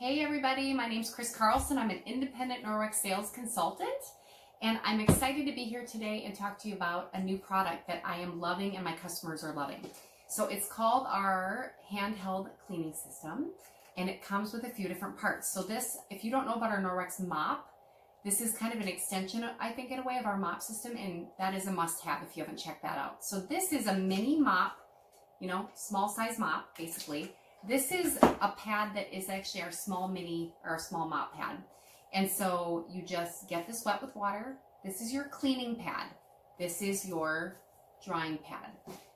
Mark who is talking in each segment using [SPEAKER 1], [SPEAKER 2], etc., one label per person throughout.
[SPEAKER 1] Hey everybody, my name is Kris Carlson. I'm an independent Norwex sales consultant and I'm excited to be here today and talk to you about a new product that I am loving and my customers are loving. So it's called our handheld cleaning system and it comes with a few different parts. So this, if you don't know about our Norwex mop, this is kind of an extension, I think, in a way of our mop system, and that is a must-have if you haven't checked that out. So this is a mini mop, you know, small size mop, basically. This is a pad that is actually our small mini, or small mop pad. And so you just get this wet with water. This is your cleaning pad. This is your drying pad.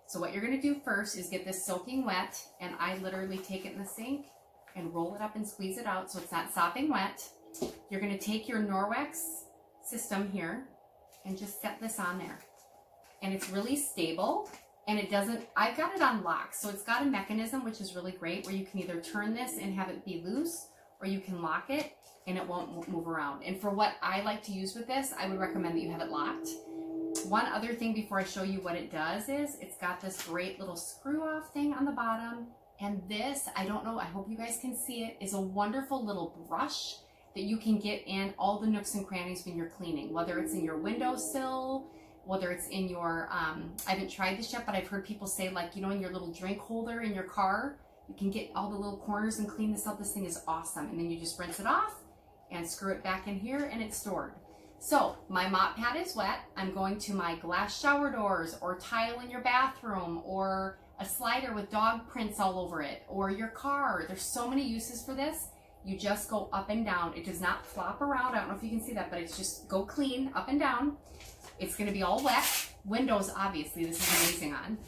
[SPEAKER 1] So what you're gonna do first is get this soaking wet, and I literally take it in the sink and roll it up and squeeze it out so it's not sopping wet. You're going to take your Norwex system here and just set this on there. And it's really stable and it doesn't, I've got it on lock. So it's got a mechanism, which is really great, where you can either turn this and have it be loose or you can lock it and it won't move around. And for what I like to use with this, I would recommend that you have it locked. One other thing before I show you what it does is it's got this great little screw off thing on the bottom. And this, I don't know, I hope you guys can see it, is a wonderful little brush that you can get in all the nooks and crannies when you're cleaning, whether it's in your windowsill, whether it's in your, um, I haven't tried this yet, but I've heard people say like, you know, in your little drink holder in your car, you can get all the little corners and clean this up. This thing is awesome. And then you just rinse it off and screw it back in here and it's stored. So my mop pad is wet. I'm going to my glass shower doors or tile in your bathroom or a slider with dog prints all over it or your car. There's so many uses for this. You just go up and down. It does not flop around. I don't know if you can see that, but it's just go clean up and down. It's gonna be all wet. Windows, obviously, this is amazing on.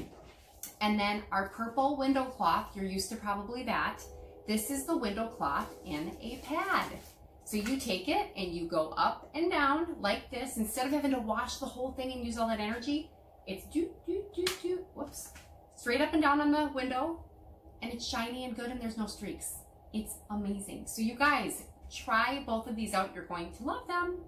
[SPEAKER 1] And then our purple window cloth, you're used to probably that. This is the window cloth in a pad. So you take it and you go up and down like this. Instead of having to wash the whole thing and use all that energy, it's do, do, do, do, whoops. Straight up and down on the window and it's shiny and good and there's no streaks. It's amazing. So you guys, try both of these out. You're going to love them.